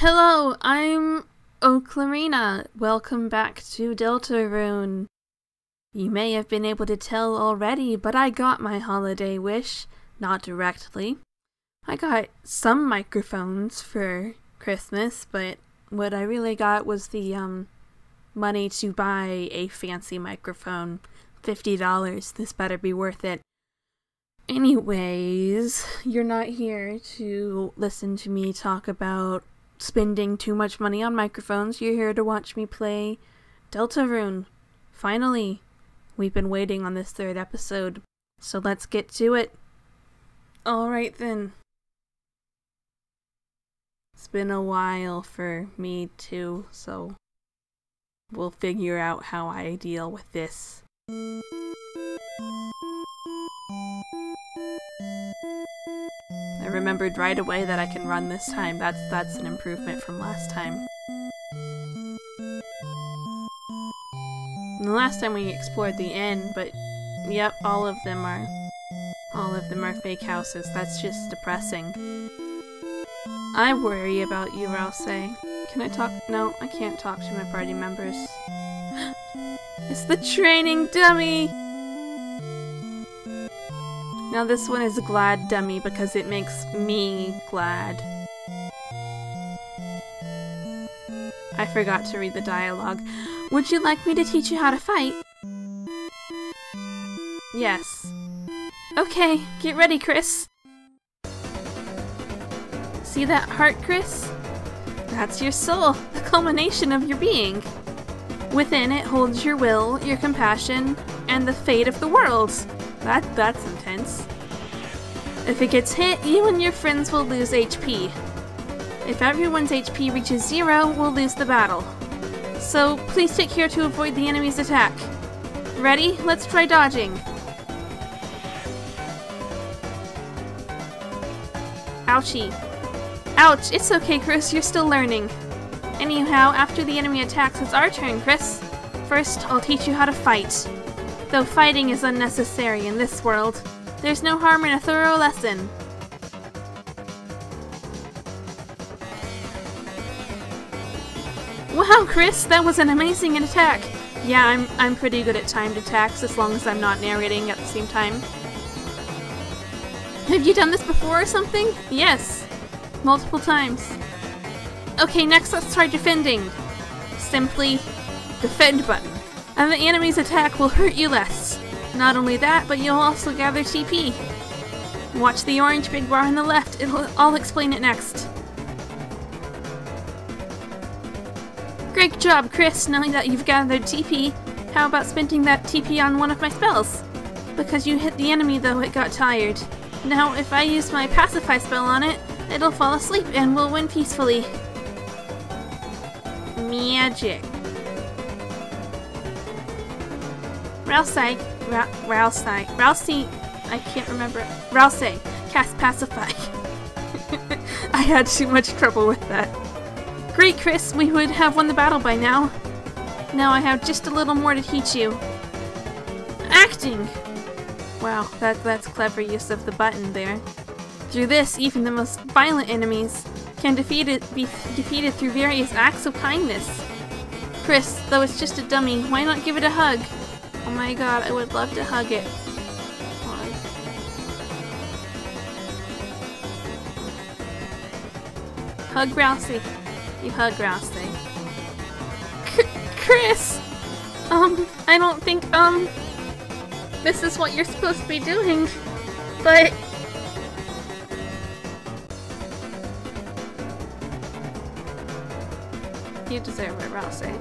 Hello, I'm Oclarina. Welcome back to Deltarune. You may have been able to tell already, but I got my holiday wish. Not directly. I got some microphones for Christmas, but what I really got was the um money to buy a fancy microphone. $50. This better be worth it. Anyways, you're not here to listen to me talk about spending too much money on microphones. You're here to watch me play Deltarune. Finally, we've been waiting on this third episode, so let's get to it. Alright then. It's been a while for me too, so we'll figure out how I deal with this. I remembered right away that I can run this time. That's that's an improvement from last time. The last time we explored the inn, but yep, all of them are all of them are fake houses. That's just depressing. I worry about you, Rouse. Can I talk? No, I can't talk to my party members. it's the training dummy! Now this one is glad dummy because it makes me glad. I forgot to read the dialogue. Would you like me to teach you how to fight? Yes. Okay, get ready, Kris. See that heart, Kris? That's your soul, the culmination of your being. Within it holds your will, your compassion, and the fate of the world. That that's intense. If it gets hit, you and your friends will lose HP. If everyone's HP reaches zero, we'll lose the battle. So please take care to avoid the enemy's attack. Ready? Let's try dodging. Ouchie. Ouch, it's okay, Kris, you're still learning. Anyhow, after the enemy attacks, it's our turn, Kris. First, I'll teach you how to fight. Though fighting is unnecessary in this world, there's no harm in a thorough lesson. Wow, Kris, that was an amazing attack! Yeah, I'm, I'm pretty good at timed attacks as long as I'm not narrating at the same time. Have you done this before or something? Yes. Multiple times. Okay, next let's try defending. Simply defend button. And the enemy's attack will hurt you less. Not only that, but you'll also gather TP. Watch the orange big bar on the left, It'll, I'll explain it next. Great job, Kris, knowing that you've gathered TP. How about spending that TP on one of my spells? Because you hit the enemy though, it got tired. Now, if I use my Pacify spell on it, it'll fall asleep and we'll win peacefully. Magic. Rousey, Rousey, Rousey, I can't remember. Rousey, cast Pacify. I had too much trouble with that. Great, Kris, we would have won the battle by now. Now I have just a little more to teach you. Acting! Wow, that, that's clever use of the button there. Through this, even the most violent enemies can defeat it, be defeated through various acts of kindness. Kris, though it's just a dummy, why not give it a hug? Oh my god, I would love to hug it. Hug Rousey. You hug Rousey. Kris, Um, I don't think, um, this is what you're supposed to be doing, but... You deserve it, Rousey.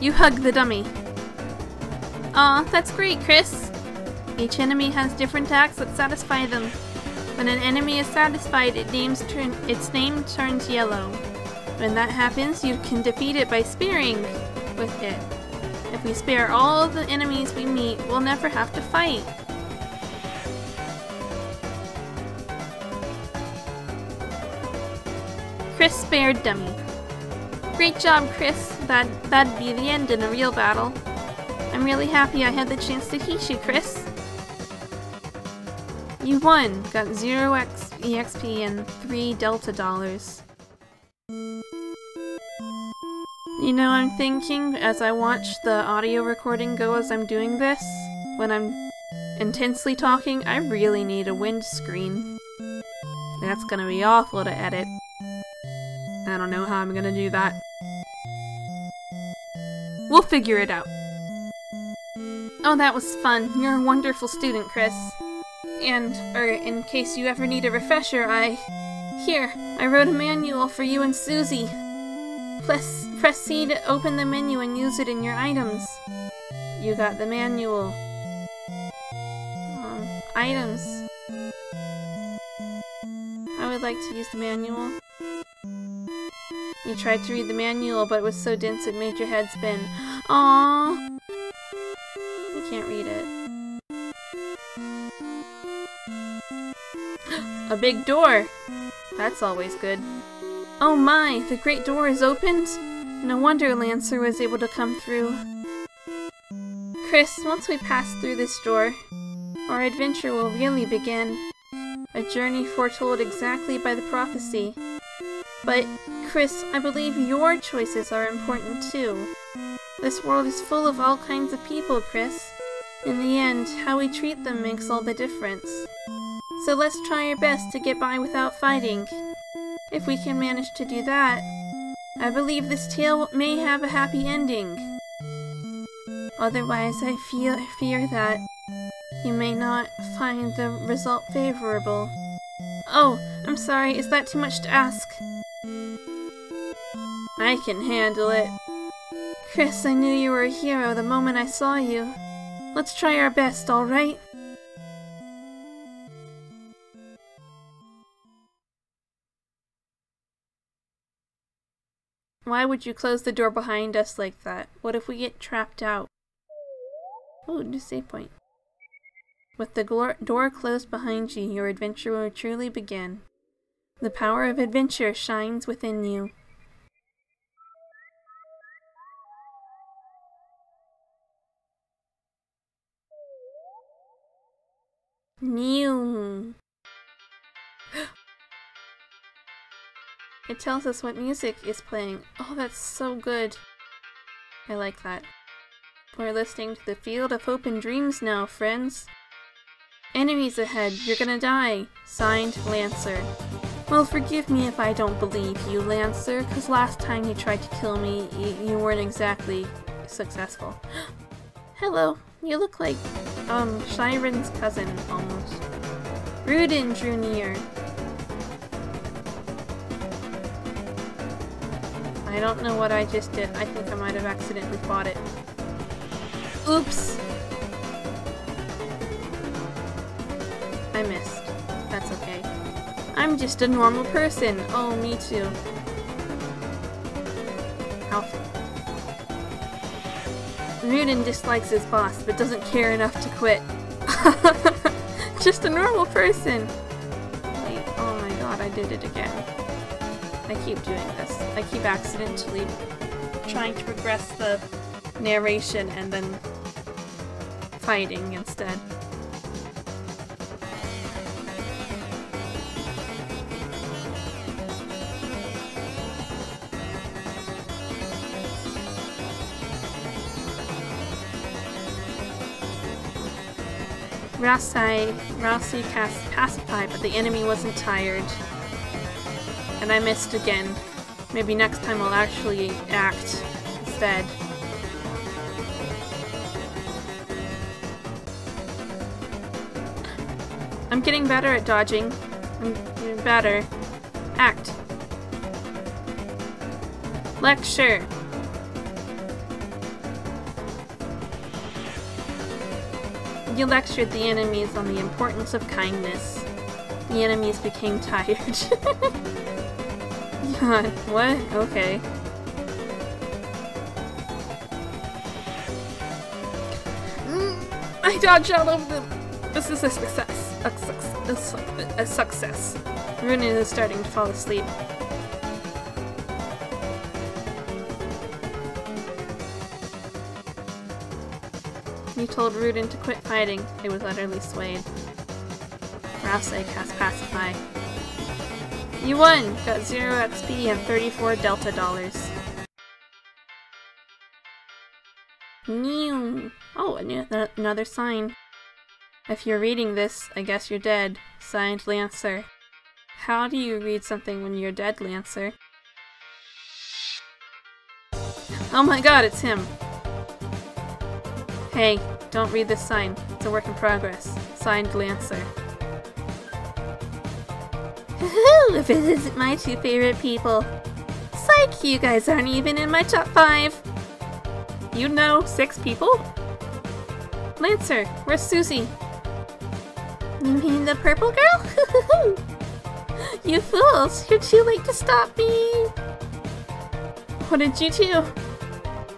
You hug the dummy. Aw, that's great, Kris! Each enemy has different attacks that satisfy them. When an enemy is satisfied, it turn its name turns yellow. When that happens, you can defeat it by spearing with it. If we spare all the enemies we meet, we'll never have to fight. Kris spared Dummy. Great job, Kris. That, that'd be the end in a real battle. I'm really happy I had the chance to teach you, Kris. You won! Got 0 X EXP and 3 Delta dollars. You know, I'm thinking as I watch the audio recording go as I'm doing this, when I'm intensely talking, I really need a windscreen. That's gonna be awful to edit. I don't know how I'm gonna do that. We'll figure it out. Oh, that was fun. You're a wonderful student, Kris. And, er, in case you ever need a refresher, I... Here, I wrote a manual for you and Susie. Press, press C to open the menu and use it in your items. You got the manual. Um, items. I would like to use the manual. You tried to read the manual, but it was so dense it made your head spin. Aww. Can't read it. A big door! That's always good. Oh my, the great door is opened? No wonder Lancer was able to come through. Kris, once we pass through this door, our adventure will really begin. A journey foretold exactly by the prophecy. But, Kris, I believe your choices are important too. This world is full of all kinds of people, Kris. In the end, how we treat them makes all the difference. So let's try our best to get by without fighting. If we can manage to do that, I believe this tale may have a happy ending. Otherwise, I feel, fear that you may not find the result favorable. Oh, I'm sorry, is that too much to ask? I can handle it. Kris, I knew you were a hero the moment I saw you. Let's try our best, alright? Why would you close the door behind us like that? What if we get trapped out? Oh, new save point. With the door closed behind you, your adventure will truly begin. The power of adventure shines within you. New. it tells us what music is playing. Oh, that's so good. I like that. We're listening to the Field of Hope and Dreams now, friends. Enemies ahead, you're gonna die. Signed, Lancer. Well, forgive me if I don't believe you, Lancer, because last time you tried to kill me, you weren't exactly successful. Hello. You look like, um, Shyren's cousin, almost. Rudinn drew near. I don't know what I just did. I think I might have accidentally fought it. Oops! I missed. That's okay. I'm just a normal person. Oh, me too. How Rudinn dislikes his boss, but doesn't care enough to quit. Just a normal person! Wait, oh my god, I did it again. I keep doing this. I keep accidentally trying to progress the narration and then fighting instead. Ralsei, cast Pacify, but the enemy wasn't tired. And I missed again. Maybe next time I'll actually act instead. I'm getting better at dodging. I'm getting better. Act. Lecture. You lectured the enemies on the importance of kindness. The enemies became tired. what? Okay. Mm, I dodged all of them! This is a success. A, success. a success. Rudinn is starting to fall asleep. Told Rudinn to quit fighting. It was utterly swayed. Ralsei cast Pacify. You won! Got 0 XP and 34 Delta dollars. New. Oh, another sign. If you're reading this, I guess you're dead. Signed, Lancer. How do you read something when you're dead, Lancer? Oh my god, it's him! Hey, don't read this sign. It's a work in progress. Signed, Lancer. if it isn't my two favorite people. Psych, you guys aren't even in my top five! You know six people? Lancer, where's Susie? You mean the purple girl? you fools! You're too late to stop me! What did you do?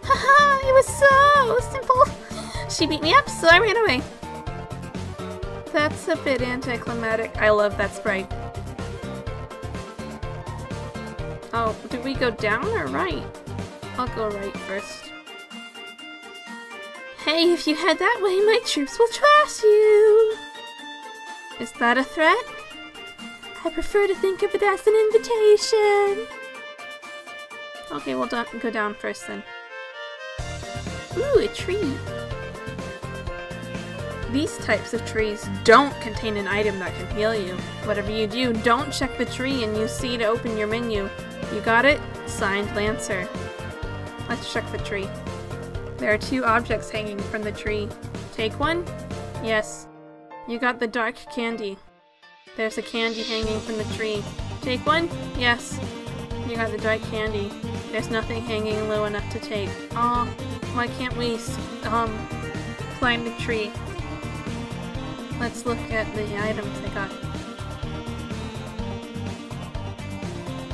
Haha, it was so simple! She beat me up, so I ran away. That's a bit anticlimactic. I love that sprite. Oh, do we go down or right? I'll go right first. Hey, if you head that way, my troops will trash you! Is that a threat? I prefer to think of it as an invitation. Okay, we'll go down first then. Ooh, a tree. These types of trees don't contain an item that can heal you. Whatever you do, don't check the tree and use C to open your menu. You got it? Signed Lancer. Let's check the tree. There are two objects hanging from the tree. Take one? Yes. You got the dark candy. There's a candy hanging from the tree. Take one? Yes. You got the dark candy. There's nothing hanging low enough to take. Aw, why can't we, um, climb the tree? Let's look at the items I got.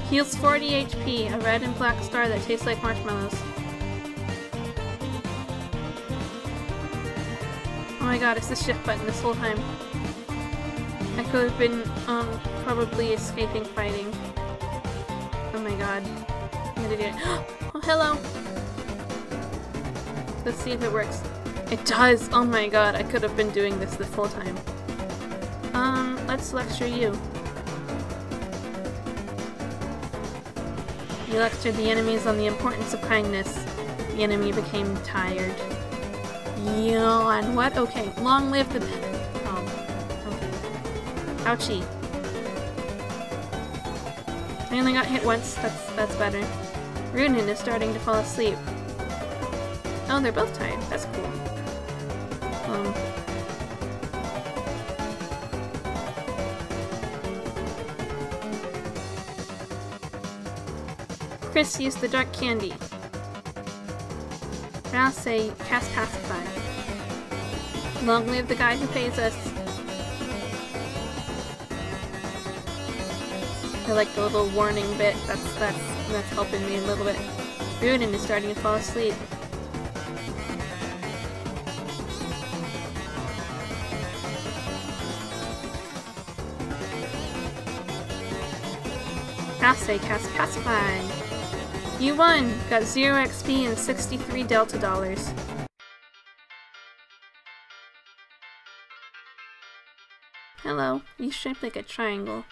Heals 40 HP, a red and black star that tastes like marshmallows. Oh my god, it's the shift button this whole time. I could have been, um, probably escaping fighting. Oh my god. I'm an idiot. Oh, hello! Let's see if it works. It does! Oh my god, I could have been doing this the full time. Um, let's lecture you. You lectured the enemies on the importance of kindness. The enemy became tired. Yawn. What? Okay. Long live the Oh. Okay. Ouchie. I only got hit once. That's that's better. Rudinn is starting to fall asleep. Oh, they're both tired. That's cool. Kris used the dark candy. Now say cast pacify. Long live the guy who pays us. I like the little warning bit. That's that's that's helping me a little bit. Rudinn is starting to fall asleep. Now say cast pacify. You won! Got 0 XP and 63 Delta dollars. Hello, you shaped like a triangle.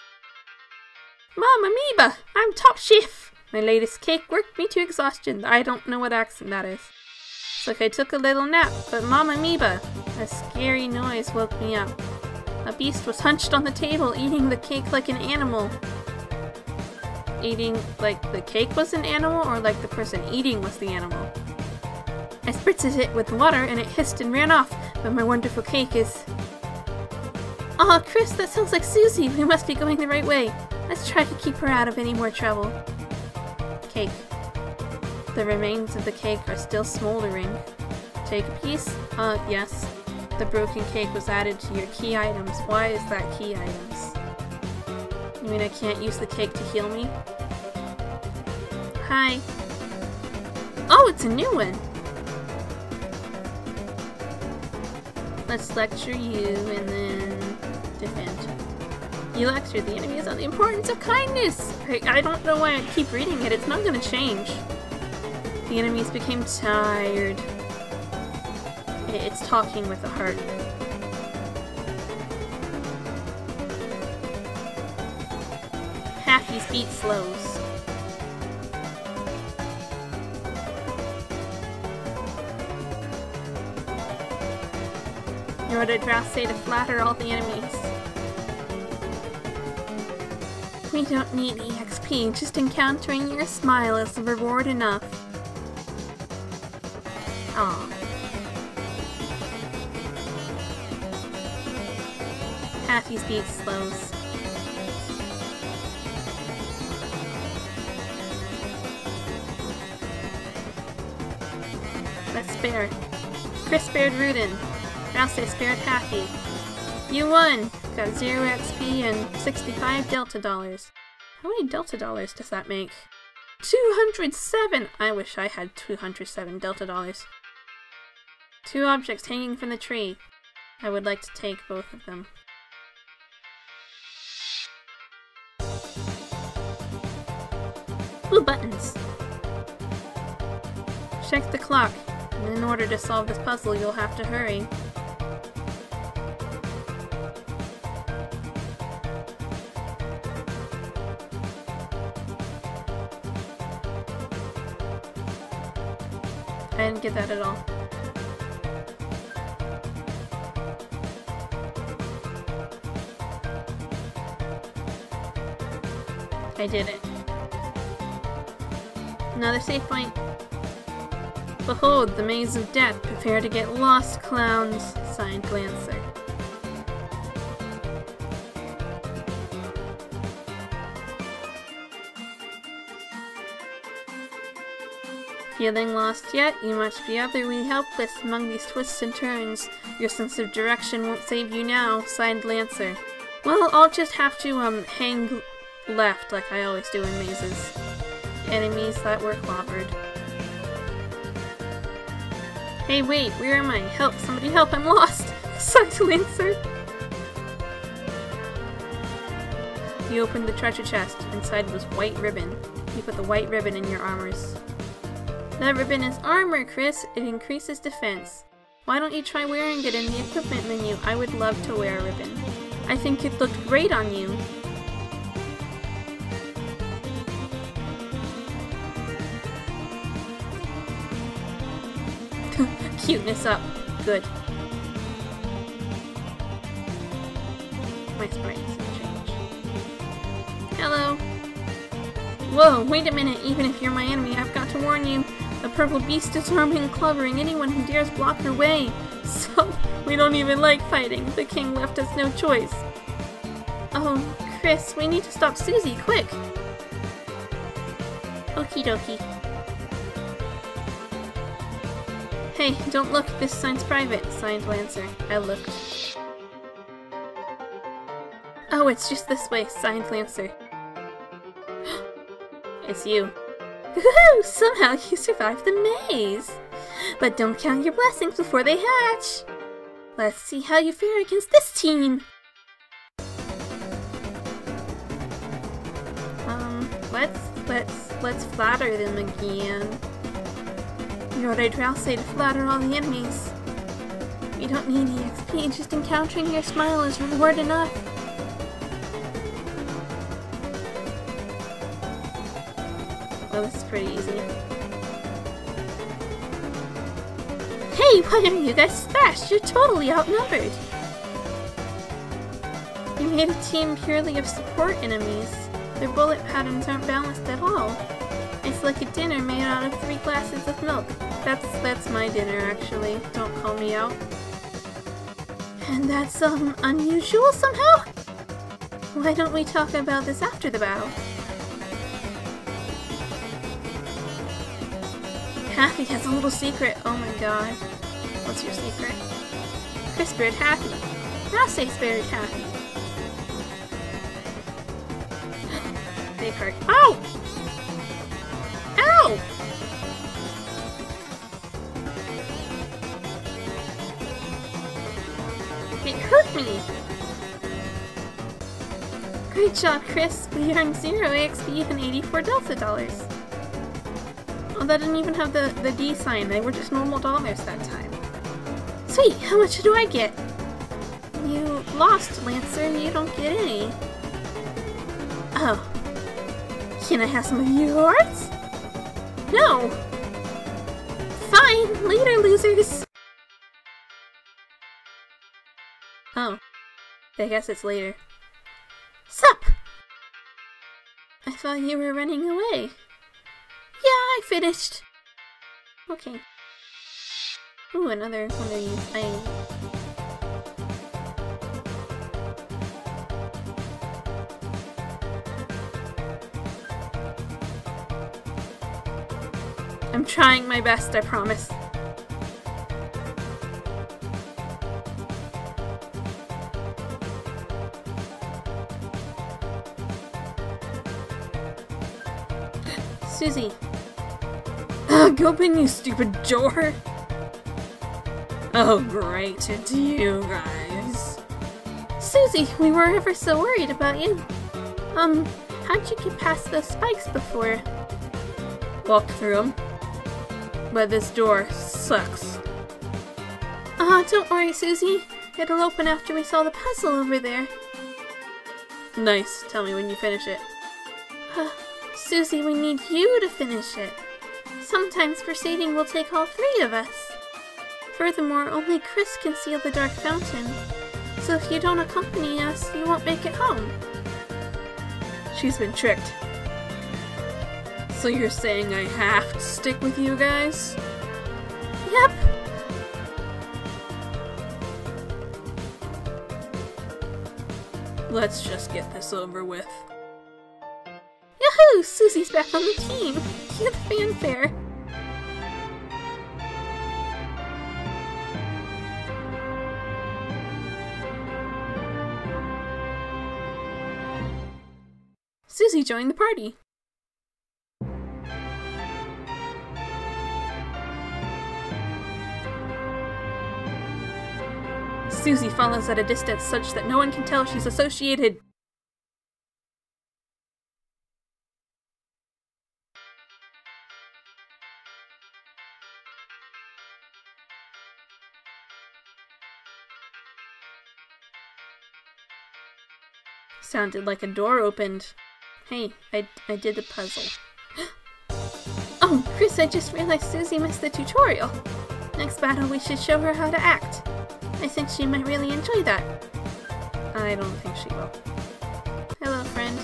Mom, Amoeba! I'm top chef! My latest cake worked me to exhaustion. I don't know what accent that is. It's like I took a little nap, but Mom Amoeba! A scary noise woke me up. A beast was hunched on the table, eating the cake like an animal eating, like the cake was an animal or like the person eating was the animal? I spritzed it with water and it hissed and ran off, but my wonderful cake is... Aw, oh, Kris, that sounds like Susie. We must be going the right way. Let's try to keep her out of any more trouble. Cake. The remains of the cake are still smoldering. Take a piece? Uh, yes. The broken cake was added to your key items. Why is that key items? You mean I can't use the cake to heal me? Hi. Oh, it's a new one! Let's lecture you and then defend. You lecture the enemies on the importance of kindness! I, I don't know why I keep reading it, it's not gonna change. The enemies became tired. It's talking with a heart. Beat slows. Nor did Rouse say to flatter all the enemies. We don't need EXP, just encountering your smile is reward enough. Aw. Hathy's beat slows. Kris spared Rudinn. Rouse spared Hathy. You won! Got 0 XP and 65 Delta Dollars. How many Delta Dollars does that make? 207! I wish I had 207 Delta Dollars. Two objects hanging from the tree. I would like to take both of them. Blue buttons! Check the clock. In order to solve this puzzle, you'll have to hurry. I didn't get that at all. I did it. Another safe point. Behold, the maze of death. Prepare to get lost, clowns. Signed, Lancer. Feeling lost yet? You must be utterly helpless among these twists and turns. Your sense of direction won't save you now, signed Lancer. Well, I'll just have to, um, hang left like I always do in mazes. Enemies that were clobbered. Hey, wait, where am I? Help, somebody help, I'm lost! Signed Lancer. You opened the treasure chest. Inside was white ribbon. You put the white ribbon in your armors. That ribbon is armor, Kris. It increases defense. Why don't you try wearing it in the equipment menu? I would love to wear a ribbon. I think it looked great on you. Cuteness up. Good. My sprite change. Hello. Whoa, wait a minute. Even if you're my enemy, I've got to warn you. The purple beast is harming and clobbering anyone who dares block her way. So, we don't even like fighting. The king left us no choice. Oh, Kris, we need to stop Susie, quick! Okie dokie. Hey, don't look, this sign's private, signed Lancer. I looked. Oh, it's just this way, signed Lancer. it's you. Woohoo! Somehow you survived the maze! But don't count your blessings before they hatch! Let's see how you fare against this team! Um, let's, let's, let's flatter them again. You what I'd say to flatter all the enemies. You don't need EXP, just encountering your smile is reward enough. Oh, this is pretty easy. Hey, why are you guys smashed? You're totally outnumbered! You made a team purely of support enemies. Their bullet patterns aren't balanced at all. It's like a dinner made out of three glasses of milk. That's that's my dinner, actually. Don't call me out. And that's, um, unusual somehow? Why don't we talk about this after the battle? Hathy has a little secret. Oh my god. What's your secret? Kris spared Hathy. say spared Hathy. Big heart. Ow! Great job, Kris! We earned 0 XP and 84 Delta Dollars. Oh, that didn't even have the, the D sign. They were just normal dollars that time. Sweet! How much do I get? You lost, Lancer. You don't get any. Oh. Can I have some of yours? No! Fine, later, losers! I guess it's later. Sup! I thought you were running away. Yeah, I finished. Okay. Ooh, another one of these. I... I'm trying my best, I promise. Susie. Ugh, open, you stupid door! Oh, great, it's you guys. Susie, we were ever so worried about you. Um, how'd you get past those spikes before? Walked through them. But this door sucks. Ah, uh, don't worry, Susie. It'll open after we solve the puzzle over there. Nice. Tell me when you finish it. Susie, we need you to finish it. Sometimes proceeding will take all three of us. Furthermore, only Kris can seal the Dark Fountain. So if you don't accompany us, you won't make it home. She's been tricked. So you're saying I have to stick with you guys? Yep. Let's just get this over with. Yahoo! Susie's back on the team! Cue the fanfare! Susie joined the party. Susie follows at a distance such that no one can tell she's associated. Sounded like a door opened. Hey, I, I did the puzzle. oh, Kris, I just realized Susie missed the tutorial. Next battle, we should show her how to act. I think she might really enjoy that. I don't think she will. Hello, friend.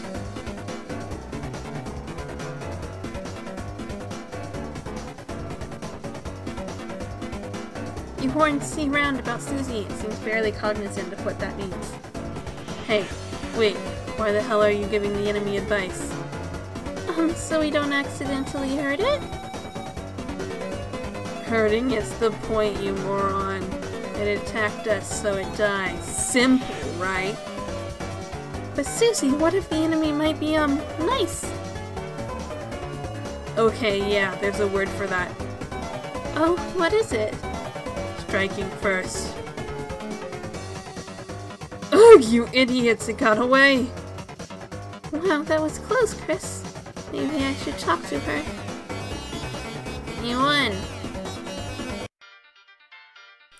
You horned C. Round about Susie seems barely cognizant of what that means. Hey, wait, why the hell are you giving the enemy advice? Um, so we don't accidentally hurt it? Hurting is the point, you moron. It attacked us, so it dies. Simple, right? But Susie, what if the enemy might be, um, nice? Okay, yeah, there's a word for that. Oh, what is it? Striking first. Ugh, you idiots, it got away! Wow, that was close, Kris. Maybe I should talk to her. You won!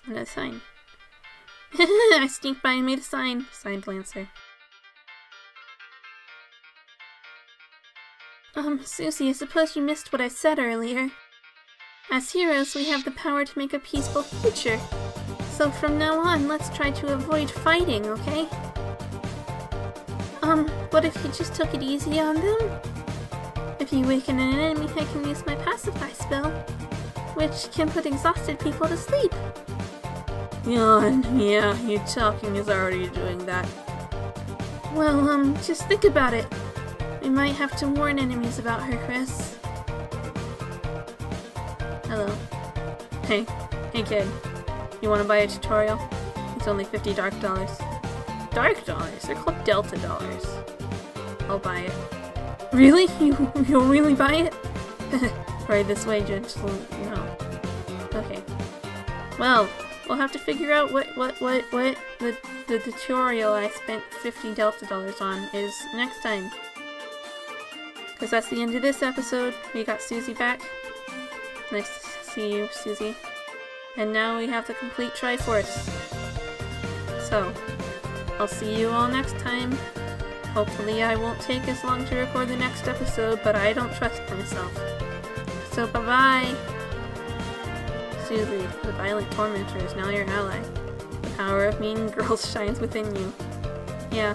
And a sign. I sneaked by and made a sign, signed Lancer. Um, Susie, I suppose you missed what I said earlier. As heroes, we have the power to make a peaceful future. So from now on, let's try to avoid fighting, okay? Um, what if you just took it easy on them? If you waken an enemy, I can use my pacify spell, which can put exhausted people to sleep. Yawn, yeah, you talking is already doing that. Well, um, just think about it. We might have to warn enemies about her, Kris. Hello. Hey. Hey kid. You wanna buy a tutorial? It's only 50 dark dollars. Dark dollars? They're called delta dollars. I'll buy it. Really? You, you'll really buy it? right this way, Judge. No. Okay. Well, We'll have to figure out what what what what the the tutorial I spent 50 Delta dollars on is next time. Because that's the end of this episode. We got Susie back. Nice to see you, Susie. And now we have the complete Triforce. So, I'll see you all next time. Hopefully I won't take as long to record the next episode, but I don't trust myself. So bye-bye! Susie, the violent tormentor, is now your ally. The power of mean girls shines within you. Yeah,